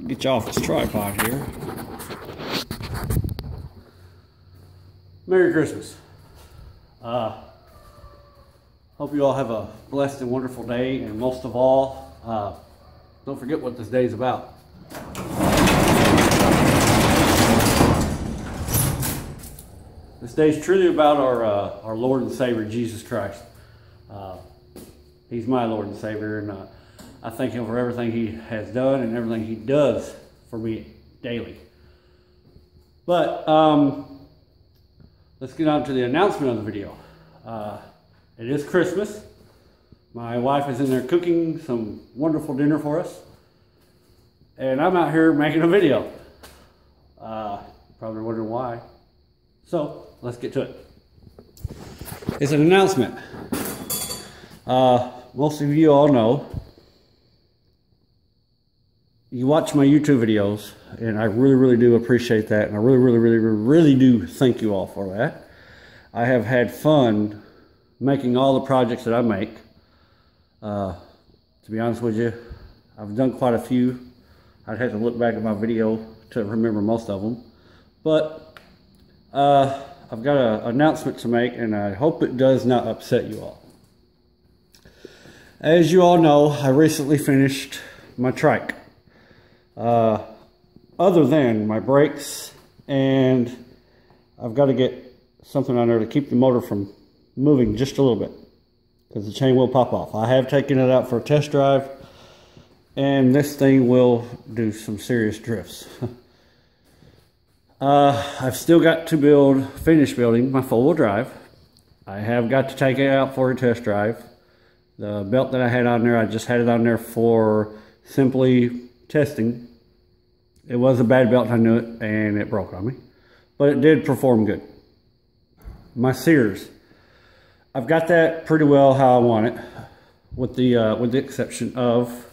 Get you off this tripod here. Merry Christmas. Uh, hope you all have a blessed and wonderful day, and most of all, uh, don't forget what this day is about. This day is truly about our, uh, our Lord and Savior, Jesus Christ. Uh, he's my Lord and Savior, and uh, I thank Him for everything He has done and everything He does for me daily. But um, let's get on to the announcement of the video. Uh, it is Christmas. My wife is in there cooking some wonderful dinner for us. And I'm out here making a video. Uh, probably wondering why. So let's get to it. It's an announcement. Uh, most of you all know. You watch my YouTube videos, and I really, really do appreciate that. And I really, really, really, really do thank you all for that. I have had fun making all the projects that I make. Uh, to be honest with you, I've done quite a few. I'd have to look back at my video to remember most of them. But uh, I've got an announcement to make, and I hope it does not upset you all. As you all know, I recently finished my trike. Uh, other than my brakes, and I've got to get something on there to keep the motor from moving just a little bit because the chain will pop off. I have taken it out for a test drive and this thing will do some serious drifts. uh, I've still got to build, finish building my four-wheel drive. I have got to take it out for a test drive. The belt that I had on there, I just had it on there for simply testing. It was a bad belt, I knew it, and it broke on me. But it did perform good. My Sears. I've got that pretty well how I want it, with the uh, with the exception of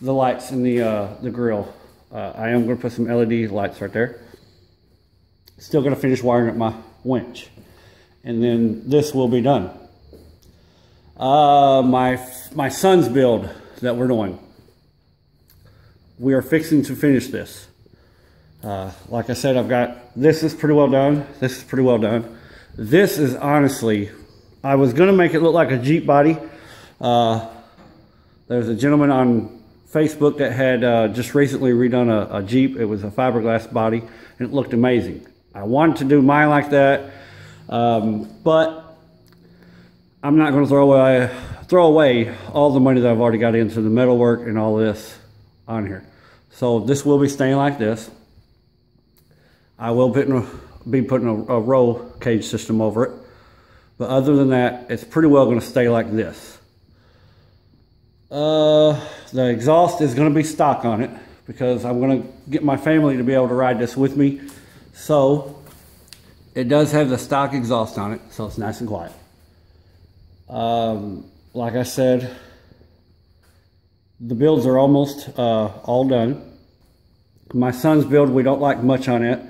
the lights in the uh, the grill. Uh, I am going to put some LED lights right there. Still going to finish wiring up my winch. And then this will be done. Uh, my, my son's build that we're doing. We are fixing to finish this. Uh, like I said, I've got, this is pretty well done. This is pretty well done. This is honestly, I was to make it look like a Jeep body. Uh, there's a gentleman on Facebook that had uh, just recently redone a, a, Jeep. It was a fiberglass body and it looked amazing. I wanted to do mine like that, um, but I'm not to throw away, throw away all the money that I've already got into the metalwork and all this on here. So this will be staying like this. I will be putting a, a roll cage system over it. But other than that, it's pretty well going to stay like this. Uh, the exhaust is going to be stock on it because I'm going to get my family to be able to ride this with me. So it does have the stock exhaust on it, so it's nice and quiet. Um, like I said, the builds are almost uh, all done. My son's build, we don't like much on it.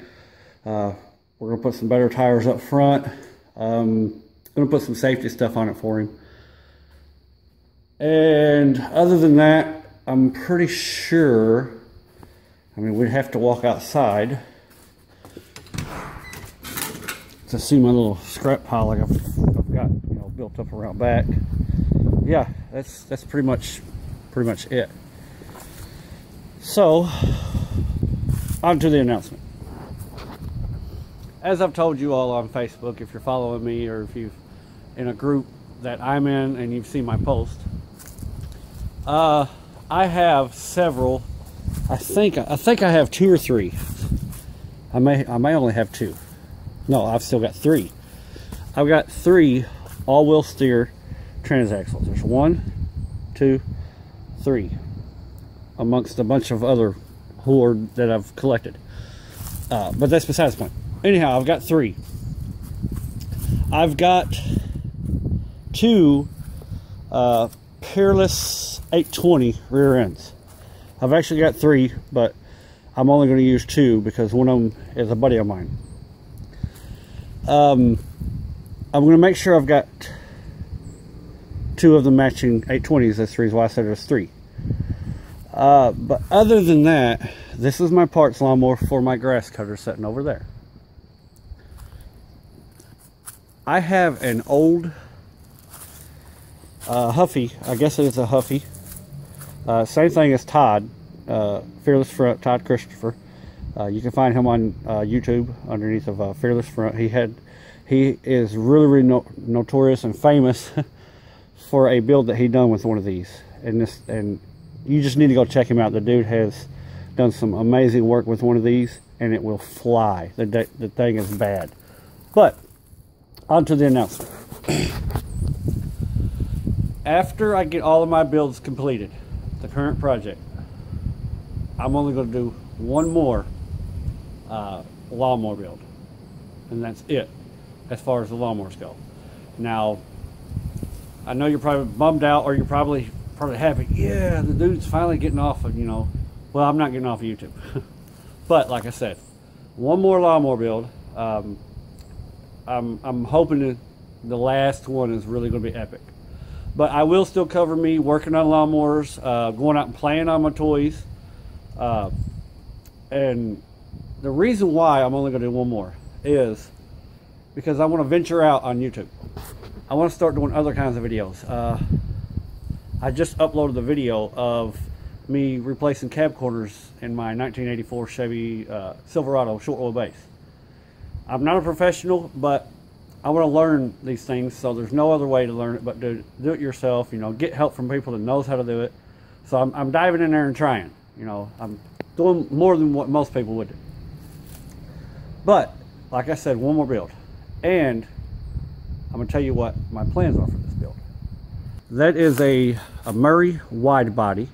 Uh, we're to put some better tires up front. Um, to put some safety stuff on it for him. And other than that, I'm pretty sure, I mean, we'd have to walk outside to see my little scrap pile like I've, I've got, you know, built up around back. Yeah, that's, that's pretty much, pretty much it. So, on to the announcement. As I've told you all on Facebook, if you're following me or if you've in a group that I'm in and you've seen my post, uh, I have several. I think I think I have two or three. I may I may only have two. No, I've still got three. I've got three all-wheel steer transaxles. There's one, two, three, amongst a bunch of other hoard that I've collected. Uh, but that's besides the point. Anyhow, I've got three. I've got two uh, Peerless 820 rear ends. I've actually got three, but I'm only going to use two because one of them is a buddy of mine. Um, I'm going to make sure I've got two of the matching 820s. That's the reason why I said there's three. Uh, but other than that, this is my parts lawnmower for my grass cutter sitting over there. I have an old uh, Huffy. I guess it is a Huffy. Uh, same thing as Todd, uh, Fearless Front, Todd Christopher. Uh, you can find him on uh, YouTube underneath of Fearless Front. He had, he is really, really no notorious and famous for a build that he done with one of these. And this, and you just need to go check him out. The dude has done some amazing work with one of these, and it will fly. The the thing is bad, but on to the announcement. After I get all of my builds completed, the current project, I'm only going to do one more uh, lawnmower build. And that's it, as far as the lawnmowers go. Now, I know you're probably bummed out, or you're probably probably happy. Yeah, the dude's finally getting off of, you know, well, I'm not getting off of YouTube. but like I said, one more lawnmower build. Um, I'm, I'm hoping the last one is really going to be epic. But I will still cover me working on lawnmowers, uh, going out and playing on my toys. Uh, and the reason why I'm only going to do one more is because I want to venture out on YouTube. I want to start doing other kinds of videos. Uh, I just uploaded the video of me replacing cab corners in my 1984 Chevy uh, Silverado short wheelbase. I'm not a professional, but I want to learn these things, so there's no other way to learn it but to do it yourself. You know, get help from people that knows how to do it. So I'm, I'm diving in there and trying. You know, I'm doing more than what most people would do. But like I said, one more build, and I'm gonna tell you what my plans are for this build. That is a, a Murray wide body.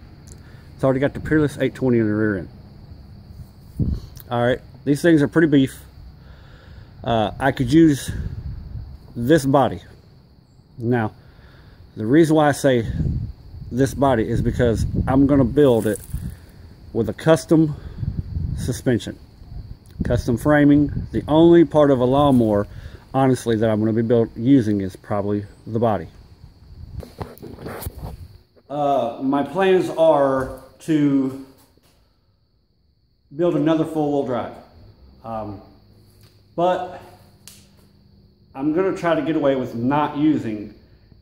It's already got the Peerless 820 in the rear end. All right, these things are pretty beef. Uh, I could use this body. Now, the reason why I say this body is because I'm going to build it with a custom suspension, custom framing. The only part of a lawnmower, honestly, that I'm going to be built using is probably the body. Uh, my plans are to build another four-wheel drive. Um, but I'm going to try to get away with not using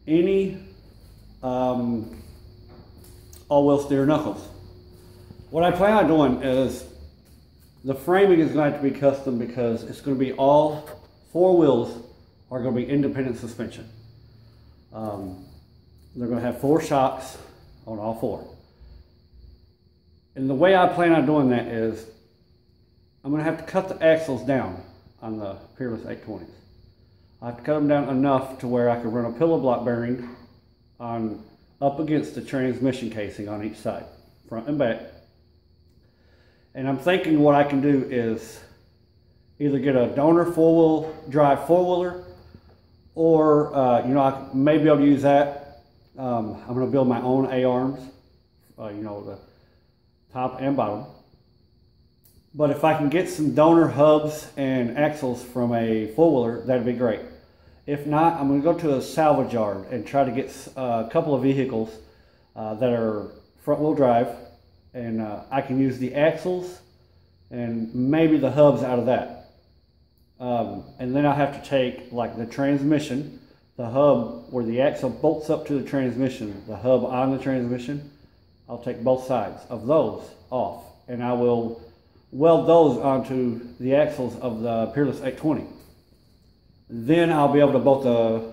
any um, all-wheel steer knuckles. What I plan on doing is the framing is going to to be custom because it's going to be all four wheels are going to be independent suspension. Um, they're going to have four shocks on all four. And the way I plan on doing that is I'm going to have to cut the axles down on the Peerless 820s. I have to cut them down enough to where I can run a pillow block bearing on up against the transmission casing on each side, front and back. And I'm thinking what I can do is either get a donor four-wheel drive four-wheeler or, uh, you know, I may be able to use that. Um, I'm going to build my own A-arms, uh, you know, the top and bottom. But if I can get some donor hubs and axles from a four-wheeler, that'd be great. If not, I'm going to go to a salvage yard and try to get uh, a couple of vehicles uh, that are front-wheel drive. And uh, I can use the axles and maybe the hubs out of that. Um, and then I have to take like the transmission, the hub where the axle bolts up to the transmission, the hub on the transmission. I'll take both sides of those off and I will weld those onto the axles of the Peerless 820. Then I'll be able to bolt the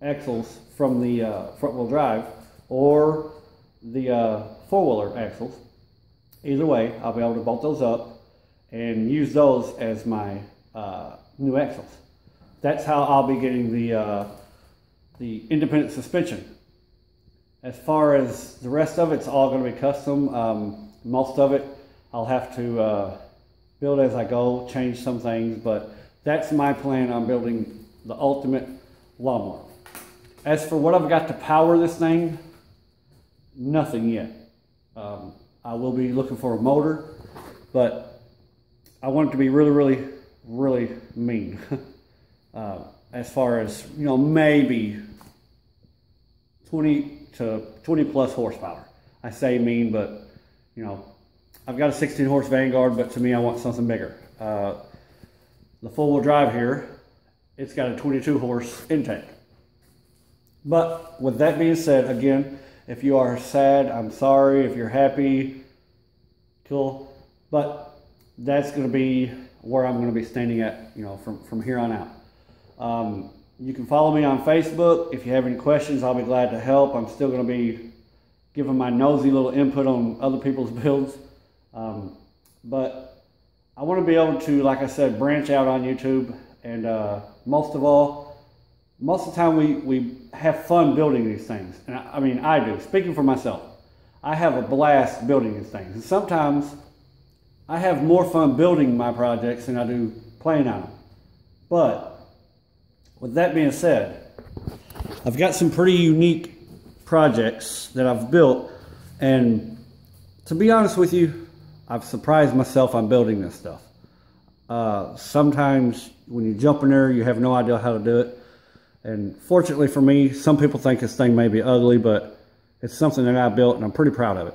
axles from the uh, front wheel drive or the uh, four wheeler axles. Either way, I'll be able to bolt those up and use those as my uh, new axles. That's how I'll be getting the, uh, the independent suspension. As far as the rest of it, it's all going to be custom. Um, most of it I'll have to uh, build as I go, change some things, but that's my plan on building the ultimate lawnmower. As for what I've got to power this thing, nothing yet. Um, I will be looking for a motor, but I want it to be really, really, really mean. uh, as far as, you know, maybe 20 to 20 plus horsepower. I say mean, but, you know, I've got a 16 horse Vanguard, but to me, I want something bigger. Uh, the four wheel drive here, it's got a 22 horse Intek. But with that being said, again, if you are sad, I'm sorry. If you're happy, cool. But that's going to be where I'm going to be standing at, you know, from, from here on out. Um, you can follow me on Facebook. If you have any questions, I'll be glad to help. I'm still going to be giving my nosy little input on other people's builds. Um, but I want to be able to, like I said, branch out on YouTube. And uh, most of all, most of the time we, we have fun building these things. And I, I mean, I do. Speaking for myself, I have a blast building these things. And sometimes I have more fun building my projects than I do playing on them. But with that being said, I've got some pretty unique projects that I've built. And to be honest with you, I've surprised myself on building this stuff. Uh, sometimes when you jump in there, you have no idea how to do it. And fortunately for me, some people think this thing may be ugly, but it's something that I built and I'm pretty proud of it.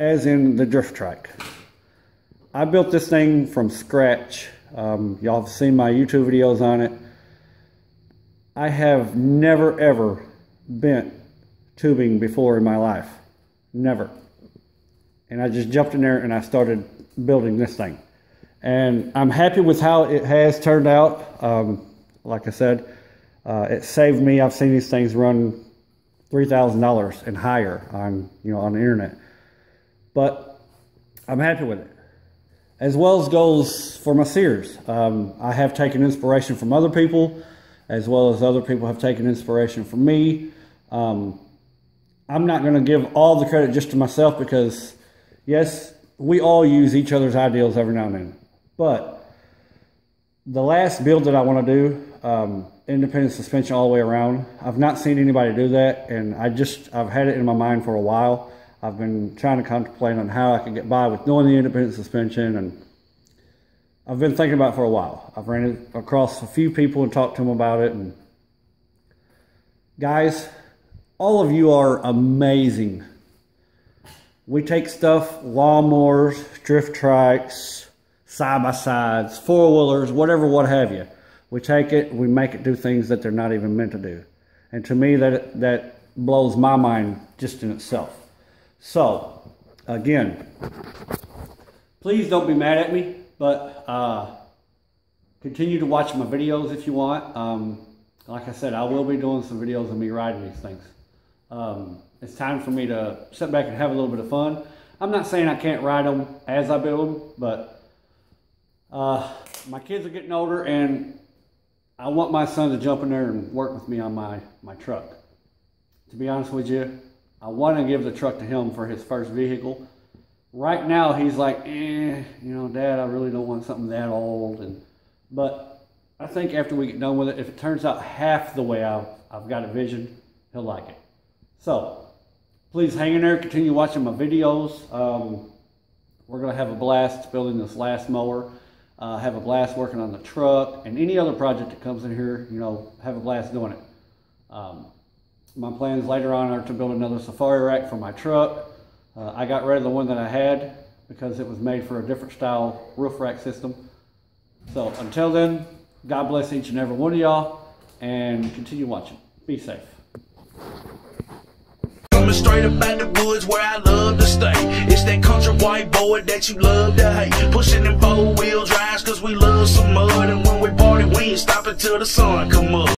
As in the drift trike. I built this thing from scratch. Um, y'all have seen my YouTube videos on it. I have never ever bent tubing before in my life. Never. And I just jumped in there and I started building this thing. And I'm happy with how it has turned out. Um, like I said, uh, it saved me. I've seen these things run $3,000 and higher on, you know, on the internet. But I'm happy with it. As well as goals for my sears. Um, I have taken inspiration from other people, as well as other people have taken inspiration from me. Um, I'm not going to give all the credit just to myself because, yes, we all use each other's ideals every now and then. But the last build that I want to do, um, independent suspension all the way around, I've not seen anybody do that, and I just, I've had it in my mind for a while. I've been trying to contemplate on how I can get by with knowing the independent suspension, and I've been thinking about it for a while. I've ran across a few people and talked to them about it, and guys, all of you are amazing. We take stuff, lawnmowers, drift trikes, side by sides, four wheelers, whatever, what have you. We take it, we make it do things that they're not even meant to do. And to me, that, that blows my mind just in itself. So, again, please don't be mad at me, but uh, continue to watch my videos if you want. Um, like I said, I will be doing some videos of me riding these things. Um, it's time for me to sit back and have a little bit of fun. I'm not saying I can't ride them as I build them, but uh, my kids are getting older and I want my son to jump in there and work with me on my, my truck. To be honest with you, I want to give the truck to him for his first vehicle. Right now, he's like, eh, you know, Dad, I really don't want something that old. And But I think after we get done with it, if it turns out half the way I've, I've got a vision, he'll like it. So, please hang in there, continue watching my videos. Um, we're going to have a blast building this last mower. Uh, have a blast working on the truck and any other project that comes in here, you know, have a blast doing it. Um, my plans later on are to build another safari rack for my truck. Uh, I got rid of the one that I had because it was made for a different style roof rack system. So until then, God bless each and every one of y'all and continue watching. Be safe. Coming straight up out the woods where I love to stay. It's that country white boy that you love to hate. Pushing them four wheel drives cause we love some mud. And when we party, we ain't stopping till the sun come up.